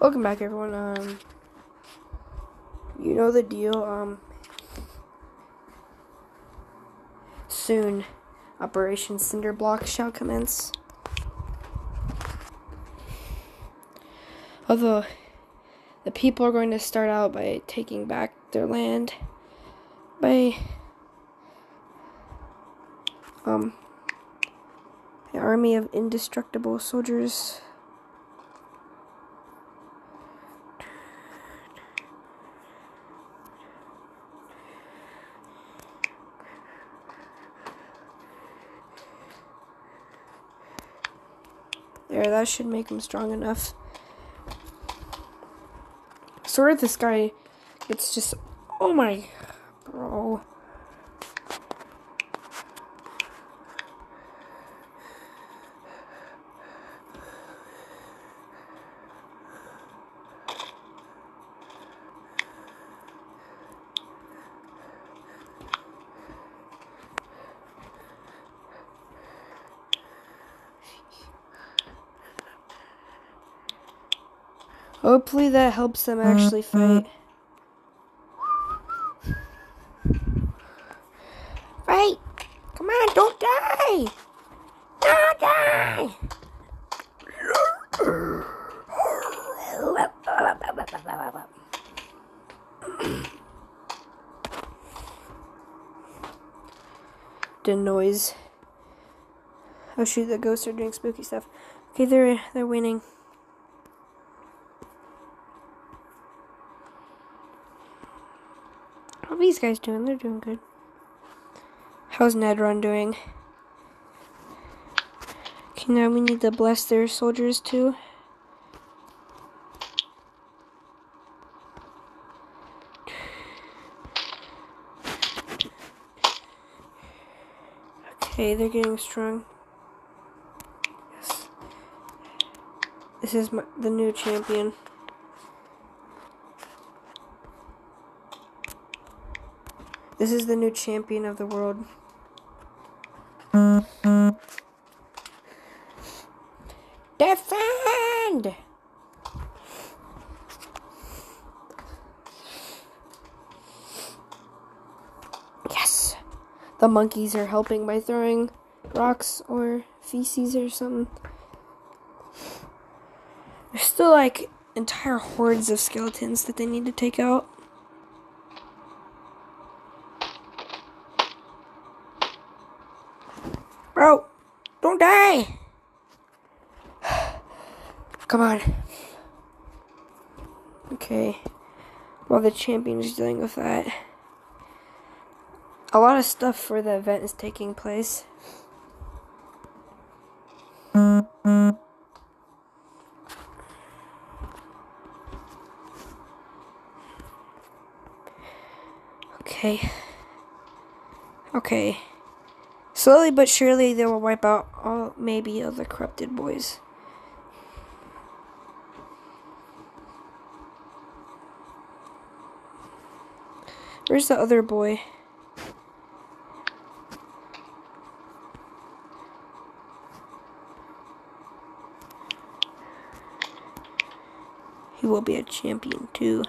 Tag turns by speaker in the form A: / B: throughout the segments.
A: Welcome back, everyone. Um, you know the deal. Um, soon, Operation Cinderblock shall commence. Although, the people are going to start out by taking back their land, by um, an army of indestructible soldiers. There, that should make him strong enough. Sort of this guy, it's just, oh my, bro. Hopefully that helps them actually mm, mm. fight. Fight! Come on, don't die! Don't die! the noise. Oh shoot, the ghosts are doing spooky stuff. Okay, they're they're winning. How are these guys doing? They're doing good. How's Nedrun doing? Okay, now we need to bless their soldiers too. Okay, they're getting strong. Yes. This is my, the new champion. This is the new champion of the world. Defend! Yes! The monkeys are helping by throwing rocks or feces or something. There's still like entire hordes of skeletons that they need to take out. Bro, don't die. Come on. Okay. While the champion is dealing with that, a lot of stuff for the event is taking place. Okay. Okay. Slowly but surely, they will wipe out all maybe of the corrupted boys. Where's the other boy? He will be a champion too.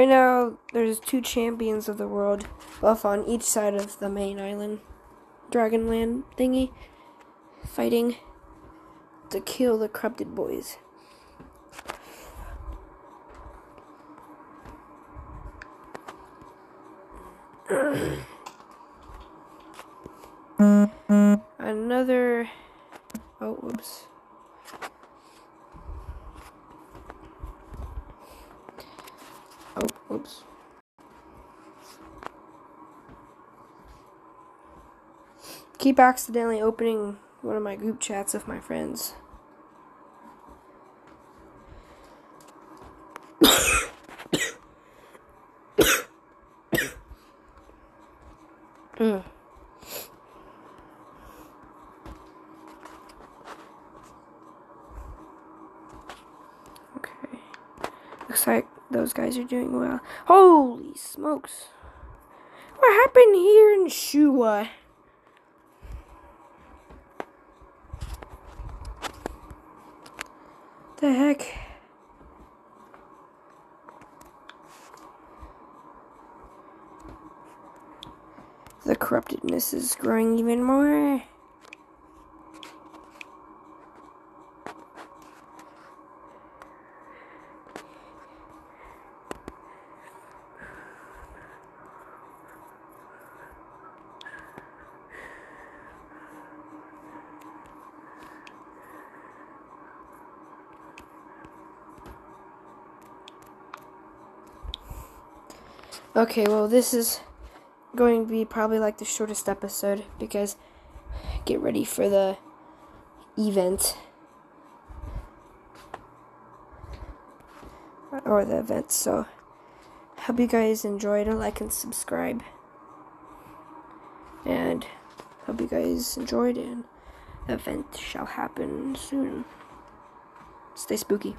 A: Right now, there's two champions of the world, both on each side of the main island, Dragonland thingy, fighting to kill the corrupted boys. Another. Oh, whoops. Oh, oops. Keep accidentally opening one of my group chats with my friends. mm. Okay. Looks like those guys are doing well. Holy smokes. What happened here in Shua? The heck? The corruptedness is growing even more. Okay, well, this is going to be probably like the shortest episode because get ready for the event or the event. So, hope you guys enjoyed. Like and subscribe, and hope you guys enjoyed. And the event shall happen soon. Stay spooky.